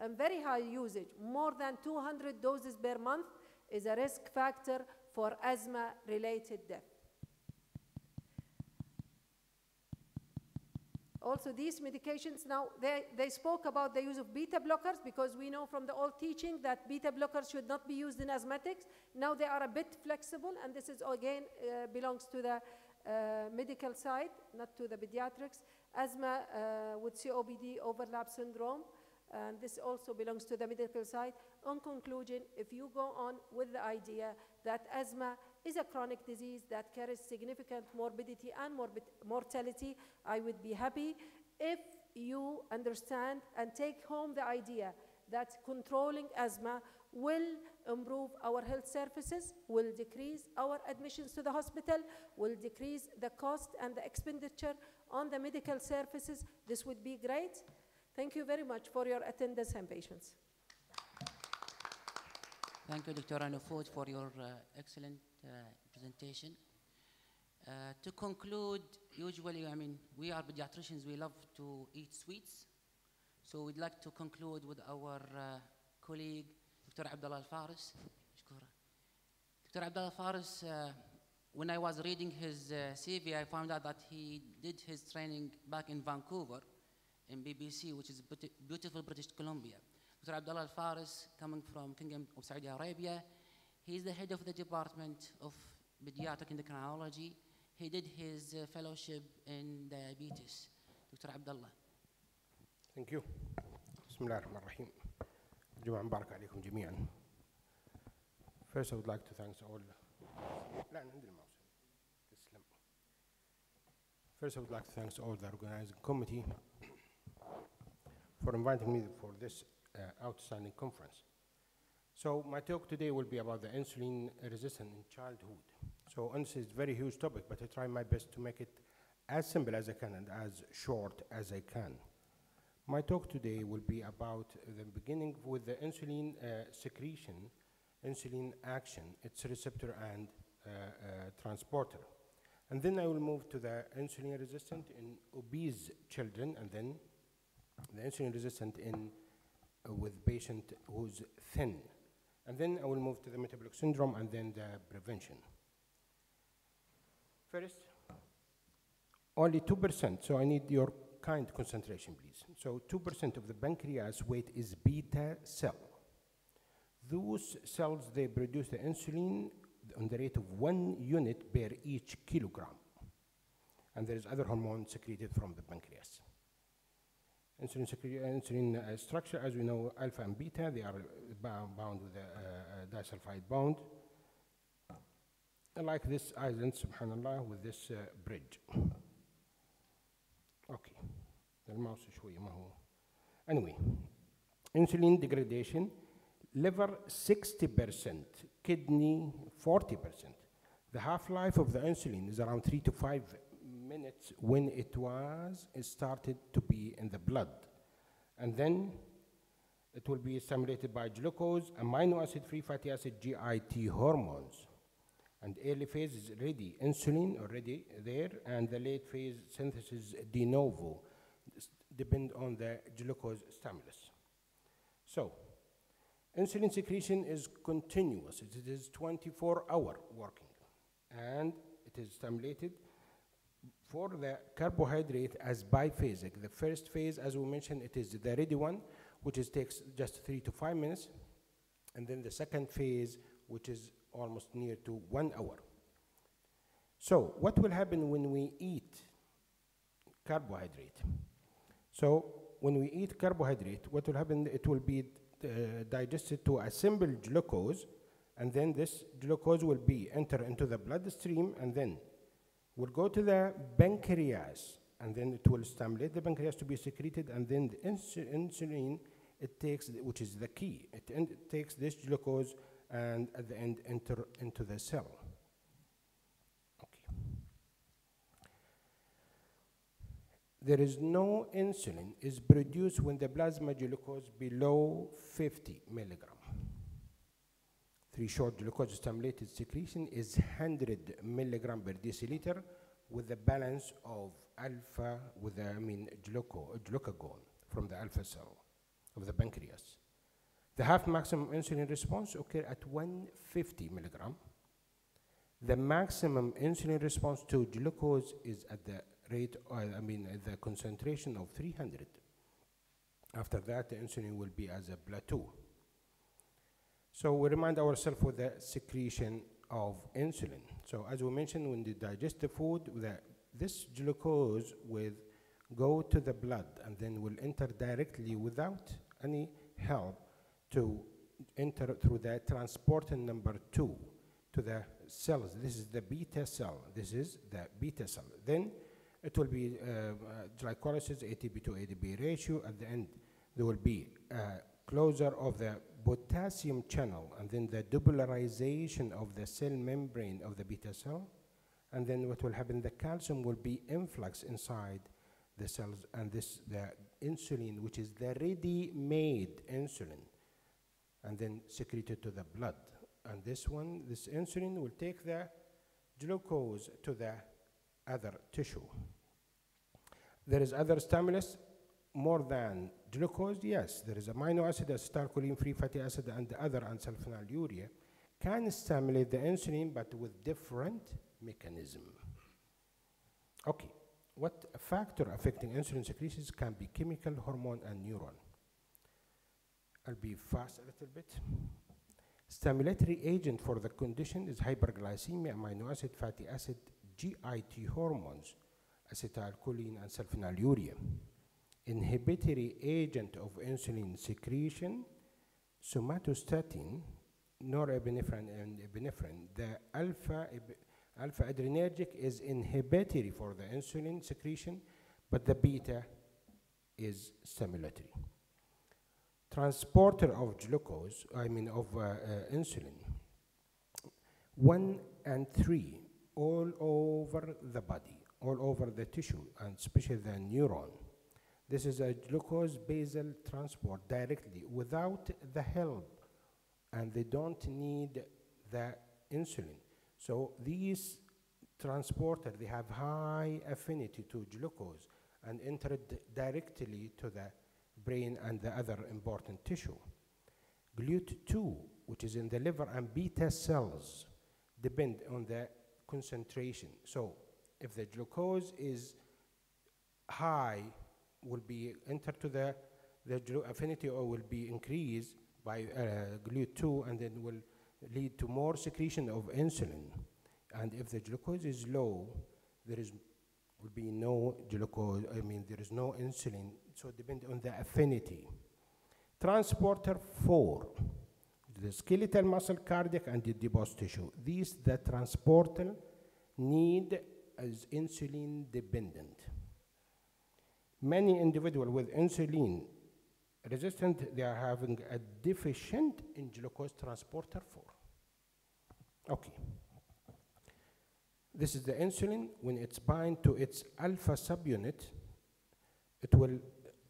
and very high usage, more than 200 doses per month, is a risk factor for asthma-related death. Also, these medications now, they, they spoke about the use of beta blockers because we know from the old teaching that beta blockers should not be used in asthmatics. Now they are a bit flexible, and this is again uh, belongs to the uh, medical side, not to the pediatrics. Asthma uh, with COPD overlap syndrome, and this also belongs to the medical side. On conclusion, if you go on with the idea that asthma is a chronic disease that carries significant morbidity and morbid mortality, I would be happy if you understand and take home the idea that controlling asthma will improve our health services, will decrease our admissions to the hospital, will decrease the cost and the expenditure on the medical services. This would be great. Thank you very much for your attendance and patience. Thank you, Dr. Anufud, for your uh, excellent uh, presentation. Uh, to conclude, usually, I mean, we are pediatricians, we love to eat sweets. So we'd like to conclude with our uh, colleague, Dr. Abdullah Al-Faris. Dr. Abdullah Al-Faris, uh, when I was reading his uh, CV, I found out that he did his training back in Vancouver, in BBC, which is beauti- beautiful British Columbia. Dr. Abdullah Al-Faris, coming from Kingdom of Saudi Arabia, he's the head of the Department of Pediatric Endocrinology. He did his uh, fellowship in diabetes. Dr. Abdullah. Thank you. بسم الله الرحمن الرحيم. جمعة مبارك عليكم جميعا. First I would like to thank all لا أنا عندي الماوس تسلم. First I would like to thank all the organizing committee for inviting me for this uh, outstanding conference. So my talk today will be about the insulin resistance in childhood. So honestly, it's a very huge topic, but I try my best to make it as simple as I can and as short as I can. My talk today will be about the beginning with the insulin uh, secretion, insulin action, its receptor and uh, uh, transporter. And then I will move to the insulin resistant in obese children and then the insulin resistant in uh, with patient who's thin. And then I will move to the metabolic syndrome and then the prevention. First, only 2%, so I need your kind concentration, please. So 2% of the pancreas weight is beta cell. Those cells, they produce the insulin on the rate of one unit per each kilogram. And there is other hormone secreted from the pancreas Insulin, secre- insulin uh, structure, as we know, alpha and beta, they are bound, bound with a uh, uh, disulfide bond. Like this island, subhanallah, with this uh, bridge. Okay. الماوس شوية ما هو. Anyway, insulin degradation, liver 60%, kidney 40%. The half-life of the insulin is around three to five minutes when it was it started to be in the blood. And then it will be stimulated by glucose, amino acid-free fatty acid, GIT hormones. And early phase is ready, insulin already there, and the late phase synthesis de novo, depend on the glucose stimulus. So, insulin secretion is continuous. It is 24 hour working, and it is stimulated for the carbohydrate as biphasic. The first phase, as we mentioned, it is the ready one, which is takes just three to five minutes, and then the second phase, which is almost near to one hour. So, what will happen when we eat carbohydrate? So, when we eat carbohydrate, what will happen? It will be uh, digested to a simple glucose, and then this glucose will be enter into the bloodstream, and then will go to the pancreas, and then it will stimulate the pancreas to be secreted, and then the insu- insulin it takes, which is the key, it, it takes this glucose and at the end enter into the cell. Okay. There is no insulin is produced when the plasma glucose below 50 milligram. Threshold glucose stimulated secretion is 100 milligram per deciliter with the balance of alpha with the, I mean gluco, glucagon from the alpha cell of the pancreas. The half maximum insulin response occur at 150 milligram. The maximum insulin response to glucose is at the rate, uh, I mean, at the concentration of 300. After that, the insulin will be as a plateau. So we remind ourselves with the secretion of insulin. So as we mentioned, when you digest the food, the, this glucose will go to the blood and then will enter directly without any help to enter through the transporter number two to the cells. This is the beta cell. This is the beta cell. Then it will be uh, uh, glycolysis, ATP to ADP ratio. At the end, there will be uh, closure of the potassium channel and then the depolarization of the cell membrane of the beta cell. And then what will happen, the calcium will be influx inside the cells and this, the insulin, which is the ready-made insulin, and then secreted to the blood. And this one, this insulin will take the glucose to the other tissue. There is other stimulus more than glucose, yes, there is amino acid, acetylcholine-free fatty acid, and other urea can stimulate the insulin, but with different mechanism. Okay, what factor affecting insulin secretions can be chemical, hormone, and neuron? I'll be fast a little bit. Stimulatory agent for the condition is hyperglycemia, amino acid, fatty acid, GIT hormones, acetylcholine, and sulfonylurea inhibitory agent of insulin secretion, somatostatin, norepinephrine and epinephrine. The alpha, alpha adrenergic is inhibitory for the insulin secretion, but the beta is stimulatory. Transporter of glucose, I mean of uh, uh, insulin, one and three all over the body, all over the tissue, and especially the neuron. This is a glucose basal transport directly without the help, and they don't need the insulin. So these transporters, they have high affinity to glucose and enter directly to the brain and the other important tissue. GLUT2, which is in the liver and beta cells, depend on the concentration. So if the glucose is high will be entered to the, the affinity or will be increased by uh, GLUT2 and then will lead to more secretion of insulin. And if the glucose is low, there is will be no glucose, I mean, there is no insulin, so depend on the affinity. Transporter four, the skeletal muscle, cardiac, and the adipose tissue. These, the transporter need is insulin dependent. Many individuals with insulin resistant, they are having a deficient in glucose transporter 4. Okay. This is the insulin. When it's bind to its alpha subunit, it will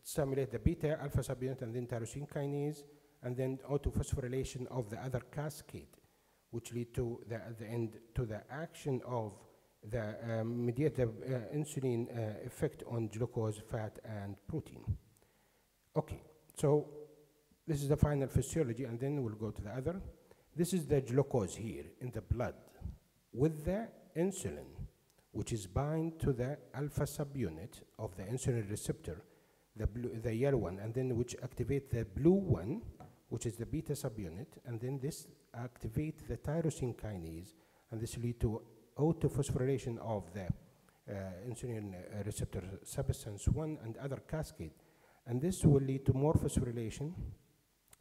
stimulate the beta alpha subunit and then tyrosine kinase, and then autophosphorylation of the other cascade, which lead to the, the end to the action of the um, mediate the uh, insulin uh, effect on glucose, fat, and protein. Okay, so this is the final physiology, and then we'll go to the other. This is the glucose here in the blood with the insulin, which is bind to the alpha subunit of the insulin receptor, the, blue, the yellow one, and then which activate the blue one, which is the beta subunit, and then this activate the tyrosine kinase, and this lead to autophosphorylation of the uh, insulin uh, receptor substance 1 and other cascade. And this will lead to more phosphorylation,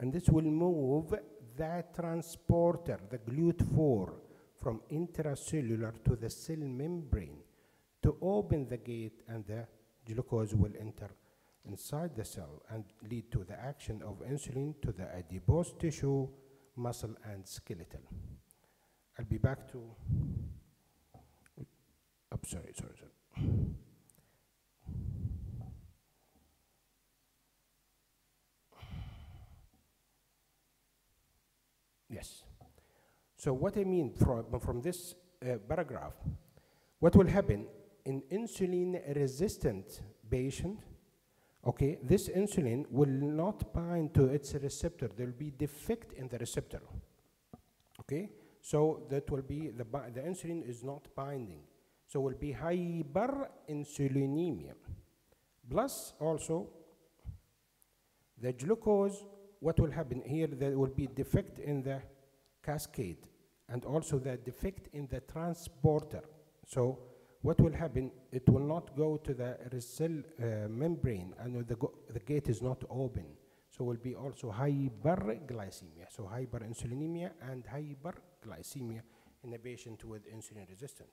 and this will move that transporter, the GLUT4, from intracellular to the cell membrane to open the gate and the glucose will enter inside the cell and lead to the action of insulin to the adipose tissue, muscle, and skeletal. I'll be back to Oh, sorry, sorry, sorry. Yes. So what I mean from, from this uh, paragraph, what will happen in insulin-resistant patient Okay, this insulin will not bind to its receptor. There will be defect in the receptor. Okay, so that will be the the insulin is not binding. So will be hyperinsulinemia. Plus also the glucose. What will happen here? There will be defect in the cascade and also the defect in the transporter. So what will happen? It will not go to the cell uh, membrane and the, the gate is not open. So will be also hyperglycemia. So hyperinsulinemia and hyperglycemia in a patient with insulin resistant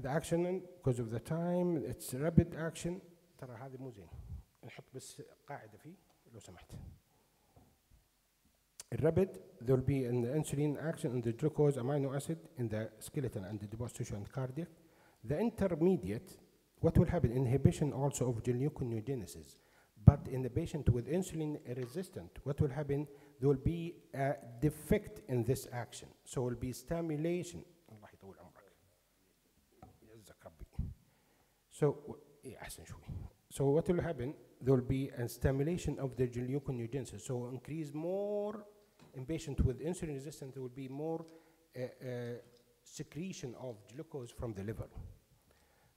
The action because of the time it's rapid action ترى هذا مو زين نحط بس قاعدة فيه لو سمحت. Rapid, there will be an insulin action on the glucose amino acid in the skeleton and the deposit tissue and cardiac. The intermediate, what will happen? Inhibition also of gluconeogenesis. But in the patient with insulin resistant, what will happen? There will be a defect in this action. So will be stimulation. So, w- إيه، أحسن شوي. So what will happen? There will be a stimulation of the gluconeogenesis. So increase more in patient with insulin resistant, there will be more uh, uh, secretion of glucose from the liver.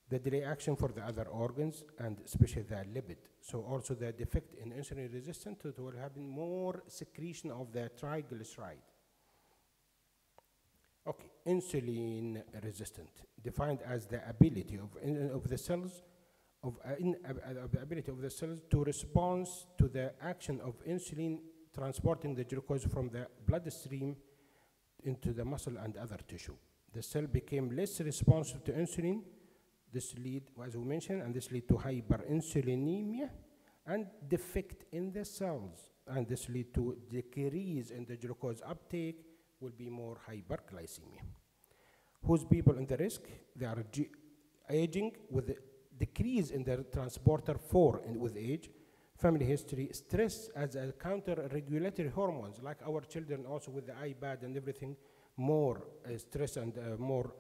The delay action for the other organs and especially the lipid. So also the defect in insulin resistant, it will happen more secretion of the triglyceride. Okay, insulin resistant, defined as the ability of, in, of the cells of, uh, in, uh, uh, the ability of the cells to respond to the action of insulin transporting the glucose from the bloodstream into the muscle and other tissue. The cell became less responsive to insulin. This lead, as we mentioned, and this lead to hyperinsulinemia and defect in the cells. And this lead to decrease in the glucose uptake will be more hyperglycemia. Whose people in the risk? They are aging with a decrease in their transporter 4 and with age, family history, stress as a counter-regulatory hormones, like our children also with the iPad and everything, more uh, stress and uh, more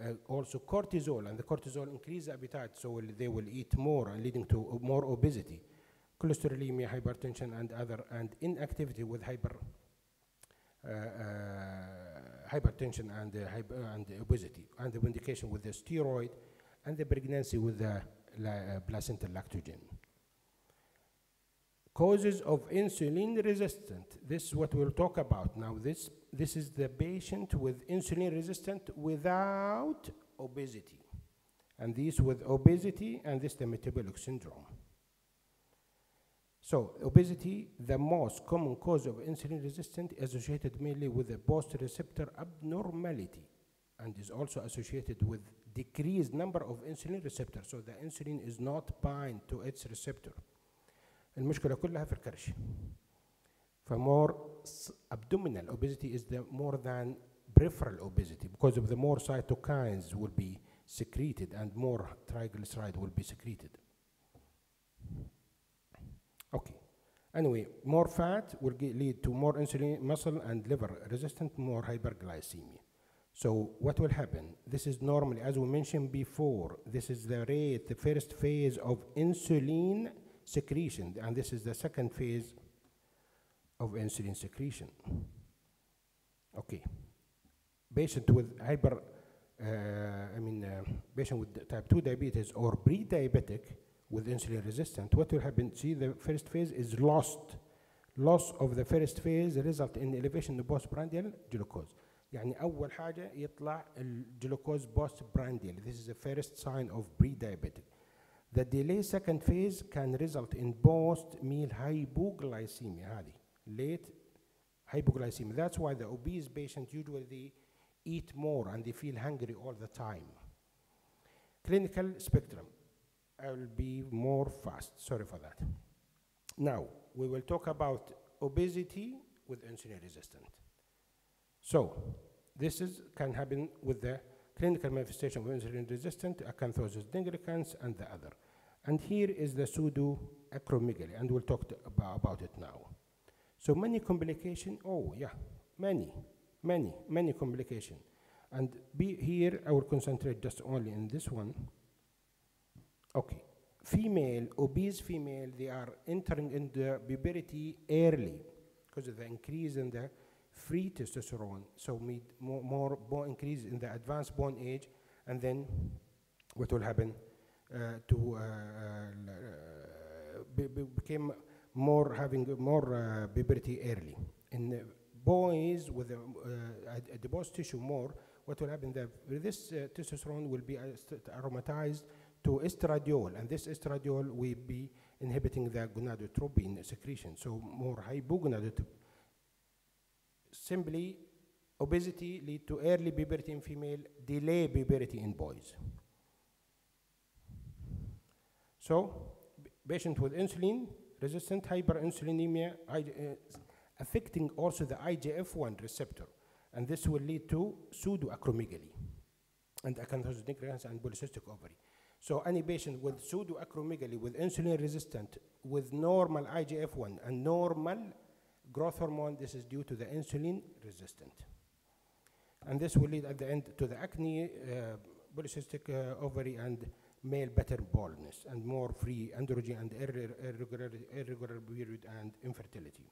uh, also cortisol, and the cortisol increase appetite, so will, they will eat more and leading to more obesity, cholesterolemia, hypertension, and other, and inactivity with hyper uh, uh, hypertension and, uh, and obesity, and the medication with the steroid, and the pregnancy with the la, uh, placental lactogen. Causes of insulin resistant. This is what we'll talk about now. This, this is the patient with insulin resistant without obesity. And these with obesity, and this the metabolic syndrome. So, obesity, the most common cause of insulin resistant, associated mainly with the post receptor abnormality and is also associated with decreased number of insulin receptors. So, the insulin is not bind to its receptor. المشكلة كلها في الكرش. فمور abdominal obesity is the more than peripheral obesity because of the more cytokines will be secreted and more triglyceride will be secreted. Anyway, more fat will ge- lead to more insulin, muscle, and liver resistant, more hyperglycemia. So what will happen? This is normally, as we mentioned before, this is the rate, the first phase of insulin secretion, and this is the second phase of insulin secretion. Okay. Patient with hyper, uh, I mean, uh, patient with type 2 diabetes or pre-diabetic with insulin resistant, what will happen? See, the first phase is lost. Loss of the first phase result in elevation of postprandial glucose. يعني أول حاجة يطلع الجلوكوز postprandial. This is the first sign of pre-diabetic. The delay second phase can result in post-meal hypoglycemia هذه late hypoglycemia. That's why the obese patient usually eat more and they feel hungry all the time. Clinical spectrum. I will be more fast. Sorry for that. Now, we will talk about obesity with insulin resistant. So, this is, can happen with the clinical manifestation of insulin resistant, acanthosis nigricans, and the other. And here is the pseudoacromegaly, and we'll talk about, about it now. So many complication, oh yeah, many, many, many complication. And be here, I will concentrate just only in this one. Okay, female, obese female, they are entering in the puberty early because of the increase in the free testosterone. So more, more bone increase in the advanced bone age, and then what will happen uh, to uh, uh, be, be- became more having more uh, puberty early. In boys with uh, a tissue more, what will happen that this uh, testosterone will be uh, aromatized to estradiol, and this estradiol will be inhibiting the gonadotropin secretion, so more hypogonadotropin. Simply, obesity lead to early puberty in female, delay puberty in boys. So, patient with insulin resistant hyperinsulinemia uh, affecting also the IGF-1 receptor, and this will lead to pseudoacromegaly and nigricans and polycystic ovary. So any patient with pseudoacromegaly with insulin resistant with normal IGF-1 and normal growth hormone, this is due to the insulin resistant. And this will lead at the end to the acne, uh, polycystic uh, ovary and male pattern baldness and more free androgen and irre- irregular, irregular period and infertility.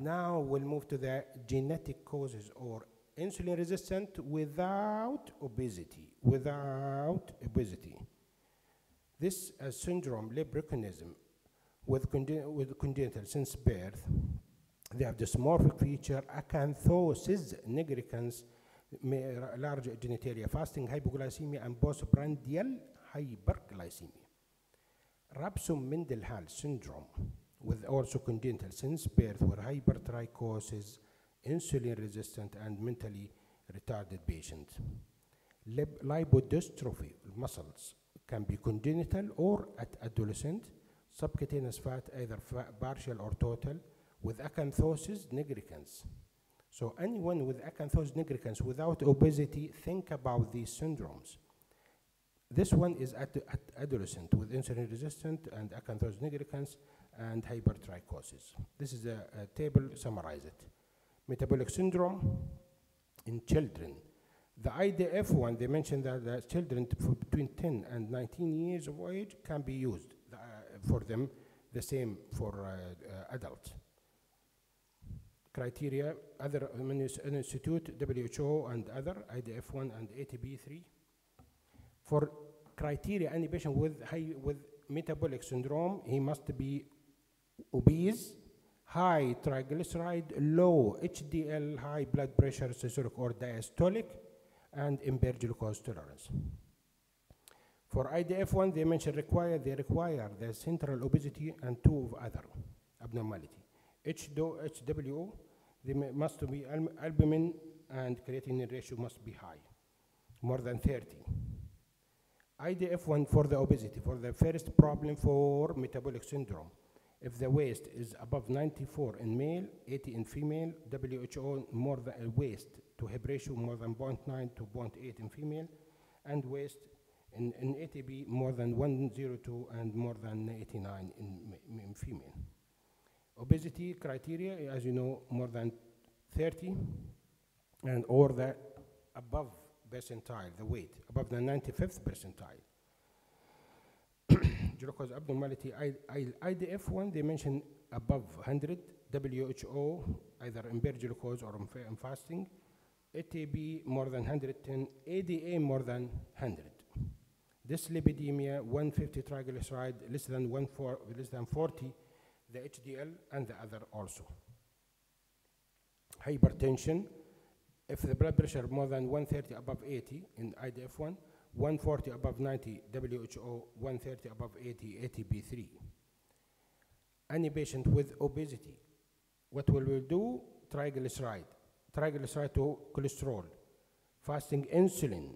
Now we'll move to the genetic causes or insulin resistant without obesity, without obesity. This uh, syndrome, leprechaunism, with, conge- with congenital since birth, they have dysmorphic feature, acanthosis nigricans, large genitalia, fasting hypoglycemia, and postprandial hyperglycemia. Rabson-Mendenhall syndrome, with also congenital since birth, were hypertrichosis, insulin resistant, and mentally retarded patients. Lip- lipodystrophy muscles can be congenital or at adolescent, subcutaneous fat, either partial or total, with acanthosis nigricans. So anyone with acanthosis nigricans without obesity, think about these syndromes. This one is at, at adolescent with insulin resistant and acanthosis nigricans and hypertrichosis. This is a, a table, summarize it. Metabolic syndrome in children. The IDF one, they mentioned that the children between 10 and 19 years of age can be used uh, for them, the same for uh, uh, adults. Criteria, other institute, WHO and other, IDF1 and ATP3. For criteria, any patient with, high, with metabolic syndrome, he must be obese, high triglyceride, low HDL, high blood pressure, systolic or diastolic, and impaired glucose tolerance. For IDF1, they mention require, they require the central obesity and two of other abnormality. HDO, HWO, they must be al- albumin and creatinine ratio must be high, more than 30. IDF1 for the obesity, for the first problem for metabolic syndrome. If the waist is above 94 in male, 80 in female, WHO more than waist to hip ratio more than 0.9 to 0.8 in female, and waist in, in ATP more than 102 and more than 89 in, in female. Obesity criteria, as you know, more than 30, and or the above percentile, the weight, above the 95th percentile. Glucose abnormality, I, I, IDF1, they mention above 100, WHO, either impaired glucose or in fasting, ATP more than 110, ADA more than 100. Dyslipidemia, 150 triglyceride, less than, one four, less than 40, the HDL, and the other also. Hypertension, if the blood pressure more than 130 above 80 in IDF1, 140 above 90 WHO, 130 above 80 ATP3. Any patient with obesity, what will we do? Triglyceride, triglyceride to cholesterol, fasting insulin.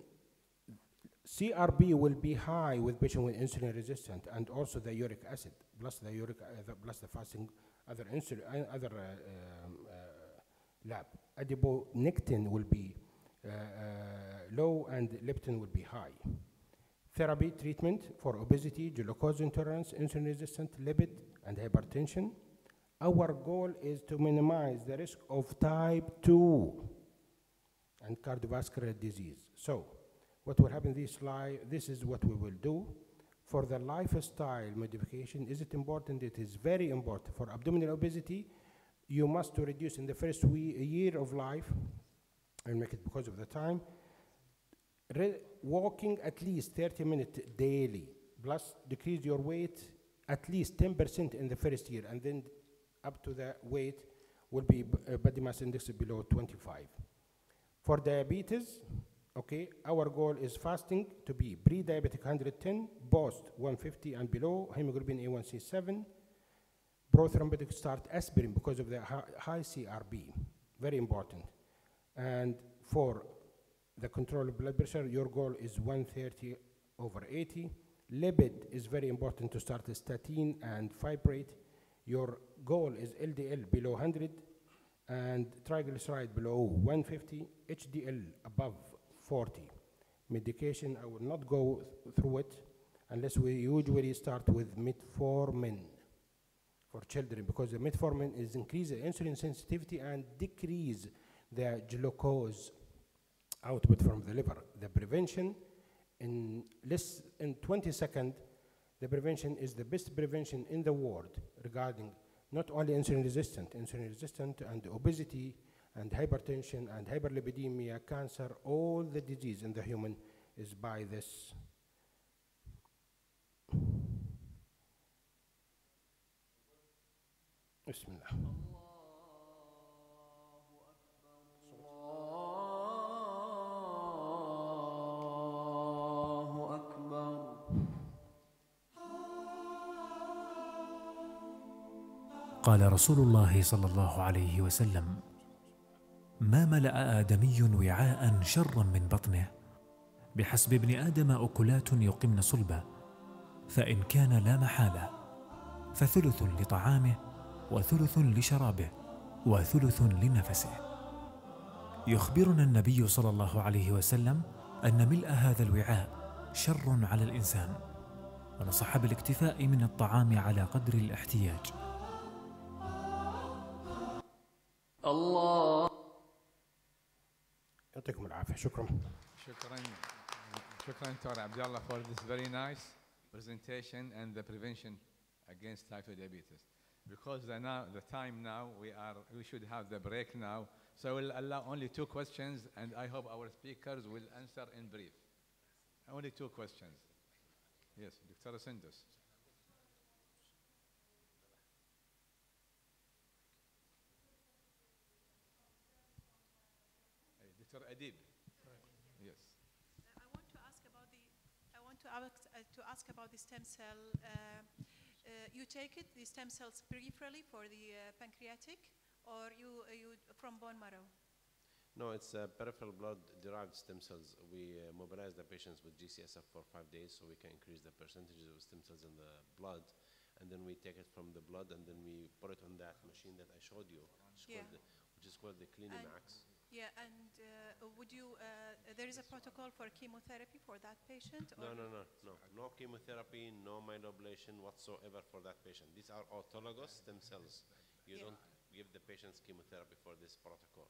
CRP will be high with patient with insulin resistant and also the uric acid plus the uric uh, the, plus the fasting other insulin uh, other uh, um, uh, lab. Adiponectin will be uh, uh, low and leptin will be high. Therapy treatment for obesity, glucose intolerance, insulin resistant, lipid, and hypertension. Our goal is to minimize the risk of type 2 and cardiovascular disease. So, what will happen this slide, this is what we will do. For the lifestyle modification, is it important? It is very important. For abdominal obesity, you must reduce in the first year of life, I'll make it because of the time, Re- walking at least 30 minutes daily, plus decrease your weight at least 10% in the first year, and then up to the weight will be uh, body mass index below 25. For diabetes, okay, our goal is fasting to be pre-diabetic 110, post 150 and below, hemoglobin A1C 7, prothrombotic start aspirin because of the high CRP, very important. And for the control of blood pressure, your goal is 130 over 80. Lipid is very important to start statin and fibrate. Your goal is LDL below 100 and triglyceride below 150, HDL above 40. Medication, I will not go th- through it unless we usually start with metformin for children because the metformin is increase the insulin sensitivity and decrease the glucose output from the liver. The prevention in less in 20 seconds, the prevention is the best prevention in the world regarding not only insulin resistant, insulin resistant and obesity and hypertension and hyperlipidemia, cancer, all the disease in the human is by this. Bismillah. قال رسول الله صلى الله عليه وسلم ما ملأ آدمي وعاء شرا من بطنه؟ بحسب ابن آدم أكلات يقمن صلبه فإن كان لا محالة فثلث لطعامه وثلث لشرابه وثلث لنفسه. يخبرنا النبي صلى الله عليه وسلم أن ملء هذا الوعاء شر على الإنسان ونصح بالاكتفاء من الطعام على قدر الاحتياج. يعطيكم العافية شكرا Shukran, shukran to Abdullah for this very nice presentation and the prevention against type 2 diabetes. Because the, now, the time now, we, are, we should have the break now. So we'll allow only two questions, and I hope our speakers will answer in brief. Only two questions. Yes, Dr. Sindus. Dr. Adib. Yes. I want to ask about the, I want to ask, uh, to ask about the stem cell. Uh, uh, you take it, the stem cells peripherally for the uh, pancreatic, or you, uh, you from bone marrow? No, it's uh, peripheral blood-derived stem cells. We uh, mobilize the patients with GCSF for five days so we can increase the percentages of stem cells in the blood. And then we take it from the blood and then we put it on that machine that I showed you, which, is Yeah. called the, which is called the CliniMACS. Yeah, and uh, would you, uh, there is a protocol for chemotherapy for that patient? No, or- no, no, no. No chemotherapy, no myeloablation whatsoever for that patient. These are autologous stem cells. You Yeah. don't give the patients chemotherapy for this protocol.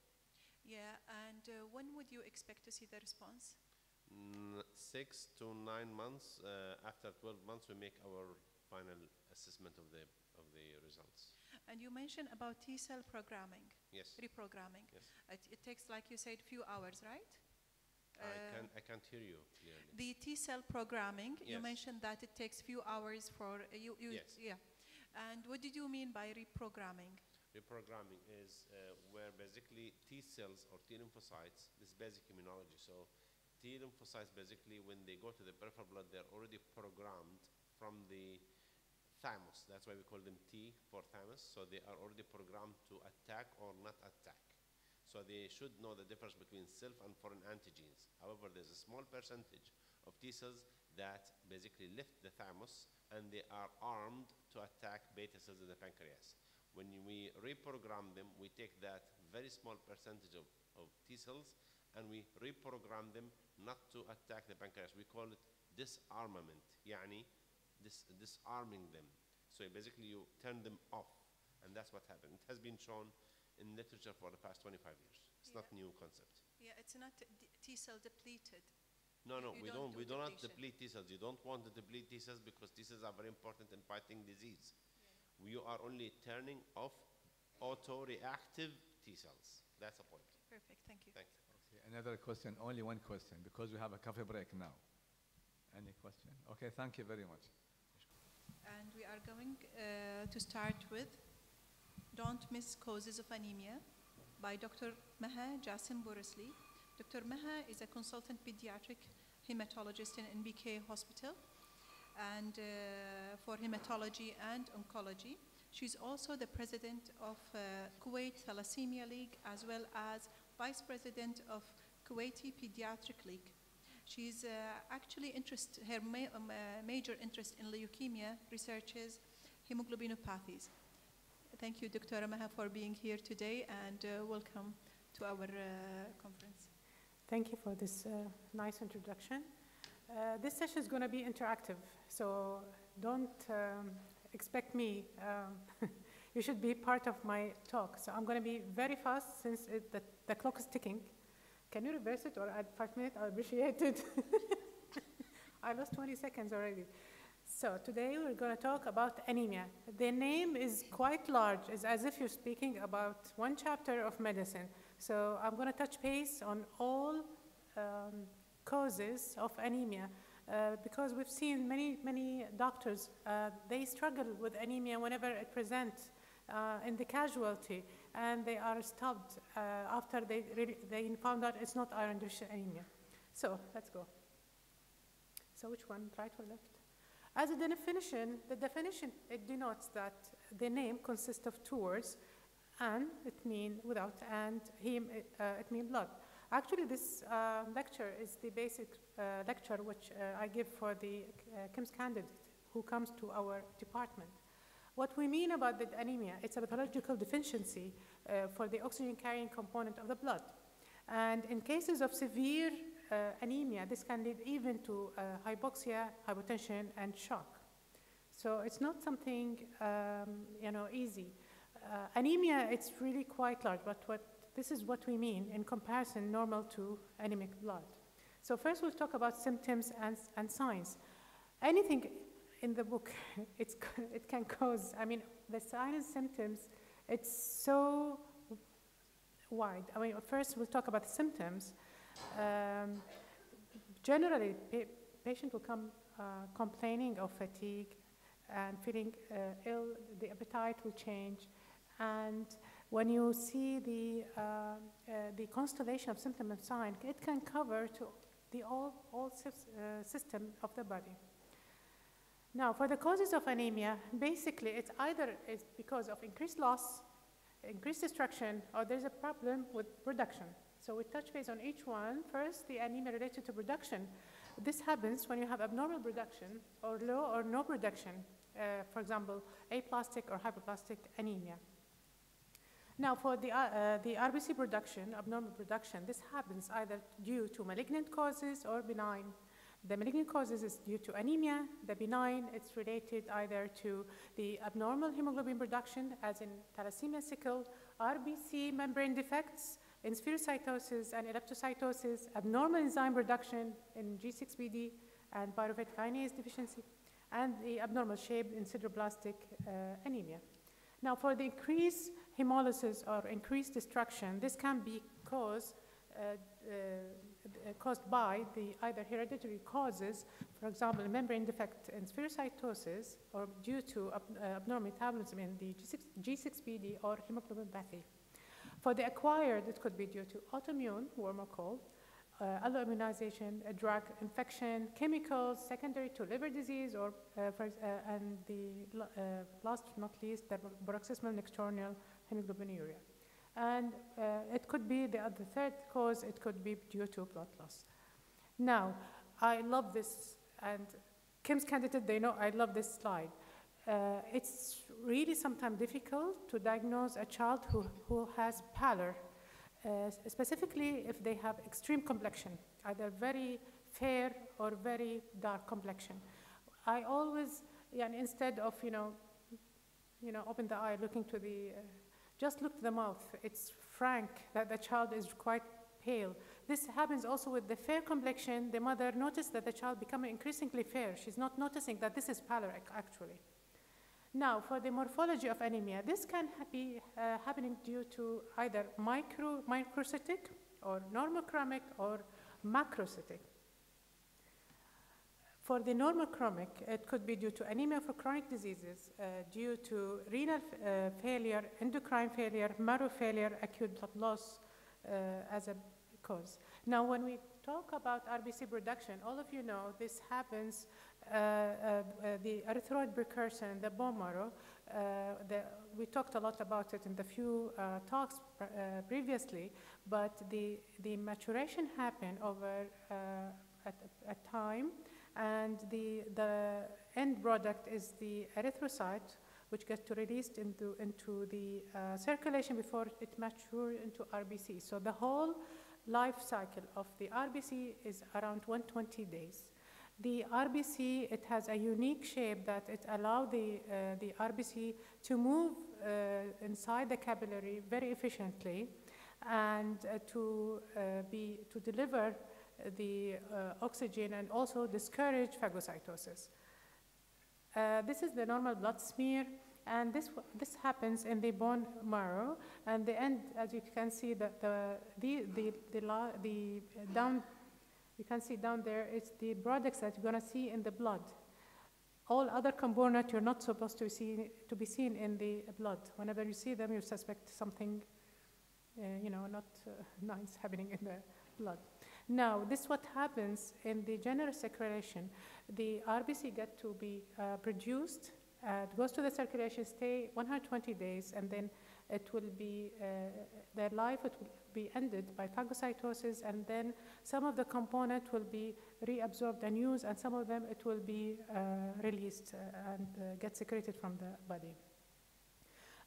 Yeah, and uh, when would you expect to see the response? Mm, six to nine months. Uh, after 12 months, we make our final assessment of the of the results. And you mentioned about T cell programming, Yes. reprogramming. Yes. It, it takes, like you said, few hours, right? I Uh, can I can't hear you clearly. The T cell programming, you mentioned that it takes few hours for uh, you. you Yes. Yeah. And what did you mean by reprogramming? Reprogramming is uh, where basically T cells or T lymphocytes. This is basic immunology. So T lymphocytes basically, when they go to the peripheral blood, they're already programmed from the Thymus. That's why we call them T for thymus. So they are already programmed to attack or not attack. So they should know the difference between self and foreign antigens. However, there's a small percentage of T cells that basically lift the thymus and they are armed to attack beta cells in the pancreas. When we reprogram them, we take that very small percentage of, of T cells and we reprogram them not to attack the pancreas. We call it disarmament. Yani dis- disarming them. So basically you turn them off and that's what happened. It has been shown in literature for the past 25 years. It's not Yeah. new concept. Yeah, it's not T cell depleted. No, no, You we don't don't, do we do not deplete T cells. You don't want to deplete T cells because T cells are very important in fighting disease. You are only turning off autoreactive T cells. That's the point. Perfect, thank you. Thank you. Okay, Another question, only one question, because we have a coffee break now. Any question? Okay, thank you very much. And we are going uh, to start with Don't Miss Causes of Anemia by Dr. Maha Jasim Borisli. Dr. Maha is a consultant pediatric hematologist in NBK Hospital and uh, for hematology and oncology. She's also the president of uh, Kuwait Thalassemia League as well as vice president of Kuwaiti Pediatric League. She's uh, actually interest, her ma- um, major interest in leukemia researches hemoglobinopathies. Thank you, Dr. Maha, for being here today and uh, welcome to our conference. Thank you for this nice introduction. This session is going to be interactive, so don't um, expect me. Um, you should be part of my talk. So I'm going to be very fast since it, the, the clock is ticking. Can you reverse it or add five minutes? I appreciate it. I lost 20 seconds already. So today we're going to talk about anemia. The name is quite large. It's as if you're speaking about one chapter of medicine. So I'm going to touch base on all um, causes of anemia uh, because we've seen many, many doctors, uh, they struggle with anemia whenever it presents uh, in the casualty and they are stopped uh, after they, they found out it's not iron deficient anemia. So let's go. So which one, right or left? As a definition, the definition, it denotes that the name consists of two words, and it means without, and him, uh, it means blood. Actually, this uh, lecture is the basic uh, lecture which uh, I give for the uh, KIMS candidate who comes to our department. What we mean about the anemia, it's a pathological deficiency uh, for the oxygen carrying component of the blood. And in cases of severe uh, anemia, this can lead even to uh, hypoxia, hypotension, and shock. So it's not something um, you know easy. Uh, anemia, it's really quite large, but what this is what we mean in comparison normal to anemic blood. So first we'll talk about symptoms and, and signs. Anything in the book, it's, it can cause, I mean, the signs and symptoms, it's so wide. I mean, first we'll talk about the symptoms. Um, generally, pa patient will come uh, complaining of fatigue and feeling uh, ill. The appetite will change, and when you see the uh, uh, the constellation of symptom and sign, it can cover to the all all uh, system of the body. Now, for the causes of anemia, basically, it's either it's because of increased loss, increased destruction, or there's a problem with production. So we touch base on each one. First, the anemia related to production. This happens when you have abnormal production or low or no production, uh, for example, aplastic or hyperplastic anemia. Now, for the, uh, uh, the RBC production, abnormal production, this happens either due to malignant causes or benign. The malignant causes is due to anemia. The benign, it's related either to the abnormal hemoglobin production, as in thalassemia sickle, RBC membrane defects, in spherocytosis and elliptocytosis, abnormal enzyme production in G6PD and pyruvate kinase deficiency, and the abnormal shape in sideroblastic uh, anemia. Now, for the increased hemolysis or increased destruction, this can be caused, uh, uh, caused by the either hereditary causes, for example, membrane defect and spherocytosis, or due to ab abnormal metabolism in the G6, G6PD or hemoglobinopathy. For the acquired, it could be due to autoimmune, warm or cold, uh, alloimmunization, a drug infection, chemicals secondary to liver disease, or uh, for, uh, and the uh, last but not least, the paroxysmal nocturnal hemoglobinuria. And uh, it could be the, the third cause, it could be due to blood loss. Now, I love this, and KIMS candidate, they know I love this slide. Uh, it's really sometimes difficult to diagnose a child who, who has pallor, uh, specifically if they have extreme complexion, either very fair or very dark complexion. I always, yeah, instead of, you know, you know, open the eye looking to the, uh, just look to the mouth. It's frank that the child is quite pale. This happens also with the fair complexion. The mother noticed that the child becoming increasingly fair. She's not noticing that this is pallor actually. Now, for the morphology of anemia, this can be uh, happening due to either micro, microcytic or normochromic or macrocytic. For the normochromic, it could be due to anemia for chronic diseases, uh, due to renal uh, failure, endocrine failure, marrow failure, acute blood loss uh, as a cause. Now, when we talk about RBC production, all of you know this happens, uh, uh, uh, the erythroid precursor in the bone marrow. The, we talked a lot about it in the few talks pr- previously, but the, the maturation happen over at a time and the, the end product is the erythrocyte, which gets to released into, into the uh, circulation before it matures into RBC. So the whole life cycle of the RBC is around 120 days. The RBC, it has a unique shape that it allows the, uh, the RBC to move uh, inside the capillary very efficiently and uh, to, uh, be, to deliver the uh, oxygen and also discourage phagocytosis. Uh, this is the normal blood smear, and this, this happens in the bone marrow. And the end, as you can see, that the, the, the, the, the down, you can see down there, it's the products that you're to see in the blood. All other components you're not supposed to see to be seen in the blood. Whenever you see them, you suspect something, uh, you know, not uh, nice happening in the blood. Now, this is what happens in the general circulation. The RBC get to be uh, produced, uh, it goes to the circulation, stay 120 days, and then it will be, uh, their life it will be ended by phagocytosis, and then some of the component will be reabsorbed and used, and some of them it will be uh, released uh, and uh, get secreted from the body.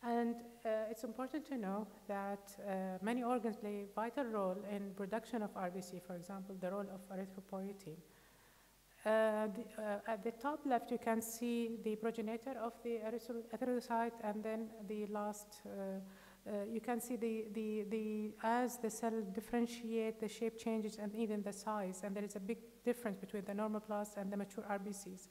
And uh, it's important to know that uh, many organs play a vital role in production of RBC, for example, the role of erythropoietin. Uh, uh, at the top left, you can see the progenitor of the erythrocyte, and then the last, uh, uh, you can see the, the, the, as the cell differentiate, the shape changes, and even the size, and there is a big difference between the normoblasts and the mature RBCs.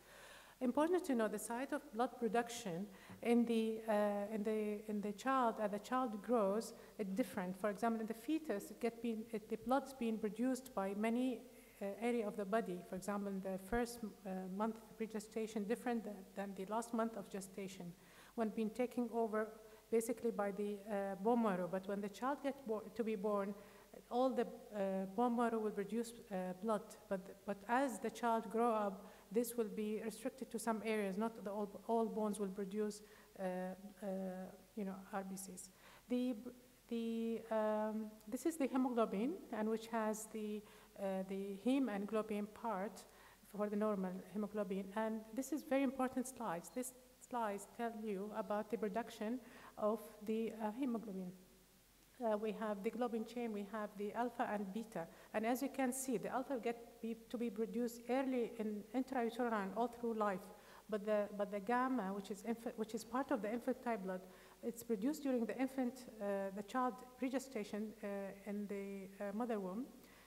Important to know the site of blood production in the, uh, in the, in the child, as the child grows, it's different. For example, in the fetus, it get been, it, the blood's being produced by many uh, area of the body. For example, in the first uh, month of gestation, different than, than the last month of gestation, when being taken over basically by the uh, bone marrow. But when the child gets to be born, all the uh, bone marrow will produce uh, blood. But, but as the child grow up, this will be restricted to some areas, not all, all bones will produce, uh, uh, you know, RBCs. The, the, um, this is the hemoglobin, and which has the, uh, the heme and globin part for the normal hemoglobin. And this is very important slides. This slides tell you about the production of the hemoglobin. Uh, we have the globin chain, we have the alpha and beta. And as you can see, the alpha get be, to be produced early in intrauterine all through life. But the, but the gamma, which is, which is part of the infantile blood, it's produced during the infant, uh, the child pregestation uh, in the uh, mother womb.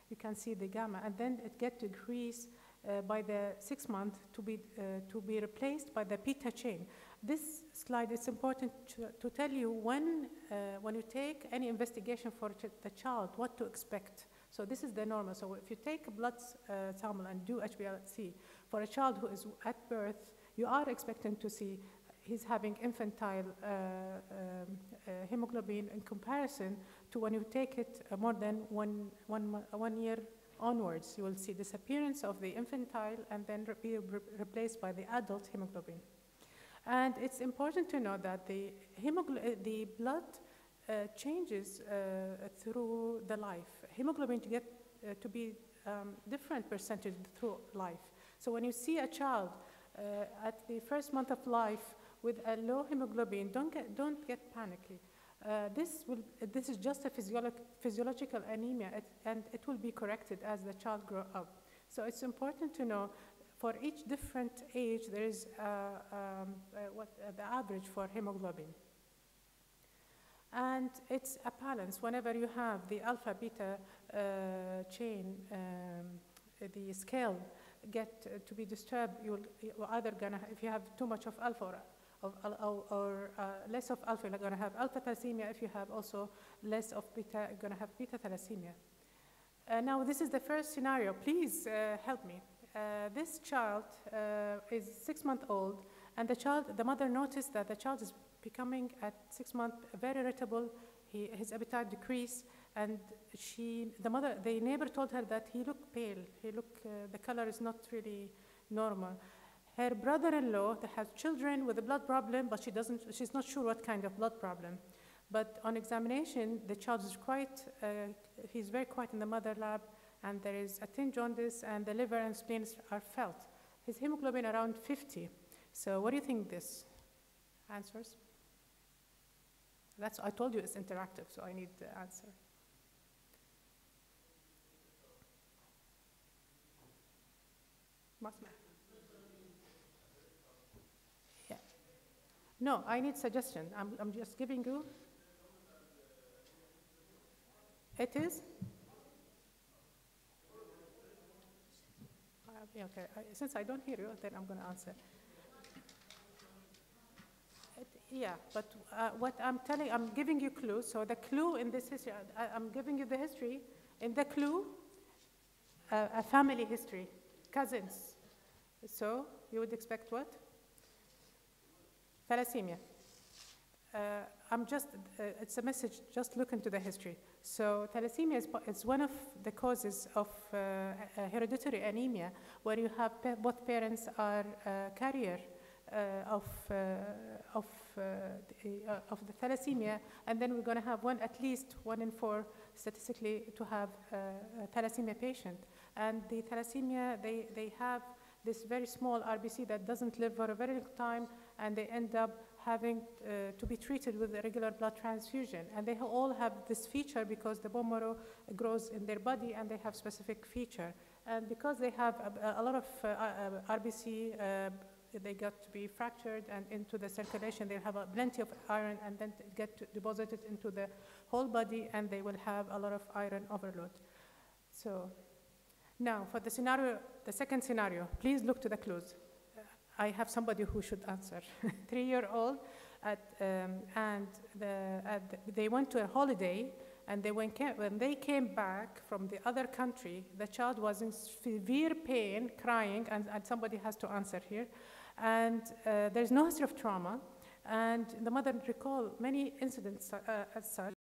You can see the gamma, and then it get to increase uh, by the six month to be, uh, to be replaced by the beta chain. This slide is important to, to tell you when, uh, when you take any investigation for ch the child, what to expect. So this is the normal. So if you take a blood uh, sample and do HbA1c for a child who is at birth, you are expecting to see he's having infantile uh, um, uh, hemoglobin in comparison to when you take it uh, more than one, one, one year onwards. You will see disappearance of the infantile and then be re- replaced by the adult hemoglobin. And it's important to know that the, uh, the blood uh, changes uh, through the life. Hemoglobin to get uh, to be um, different percentage through life. So when you see a child uh, at the first month of life with a low hemoglobin, don't get, don't get panicky. Uh, this, will, this is just a physiolo- physiological anemia, it, and it will be corrected as the child grow up. So it's important to know for each different age, there is uh, um, uh, what uh, the average for hemoglobin. And it's a balance. Whenever you have the alpha beta uh, chain, um, the scale get to be disturbed, you'll, you're either gonna, if you have too much of alpha or, of, or, or uh, less of alpha, you're gonna have alpha thalassemia. If you have also less of beta, you're gonna have beta thalassemia. Uh, now, this is the first scenario. Please uh, help me. Uh, this child uh, is six months old, and the child, the mother noticed that the child is becoming at six months very irritable. He, his appetite decreased, and she, the mother, the neighbor told her that he looked pale. He look, uh, the color is not really normal. Her brother-in-law has children with a blood problem, but she doesn't, she's not sure what kind of blood problem. But on examination, the child is quite, uh, he's very quiet in the mother lab, and there is a tin jaundice, and the liver and spleens are felt. His hemoglobin around 50. So what do you think this answers? That's, I told you it's interactive, so I need the answer. Yeah. No, I need suggestion. I'm, I'm just giving you. It is? Uh, yeah, Okay, I- since I don't hear you, then I'm going to answer. It- Yeah, but uh, what I'm telling, I'm giving you clues. So the clue in this history, I- I'm giving you the history. In the clue, uh, a family history, cousins. So you would expect what? Thalassemia. Uh, I'm just, uh, it's a message, just look into the history. So thalassemia is, is one of the causes of uh, uh, hereditary anemia, where you have both parents are uh, carrier uh, of, uh, of, the, of the thalassemia, and then we're going to have one, at least one in four statistically to have a thalassemia patient. And the thalassemia, they, they have this very small RBC that doesn't live for a very long time, and they end up having uh, to be treated with a regular blood transfusion. And they all have this feature because the bone marrow grows in their body and they have specific feature. And because they have a, a lot of uh, uh, RBC, uh, they got to be fractured and into the circulation, they have plenty of iron and then get deposited into the whole body and they will have a lot of iron overload. So now for the scenario, the second scenario, please look to the clues. I have somebody who should answer. Three-year-old, at, um, and the, the- they went to a holiday, and they went ca- when they came back from the other country, the child was in severe pain, crying, and, and somebody has to answer here. And uh, there's no history of trauma, and the mother recall many incidents uh, as such.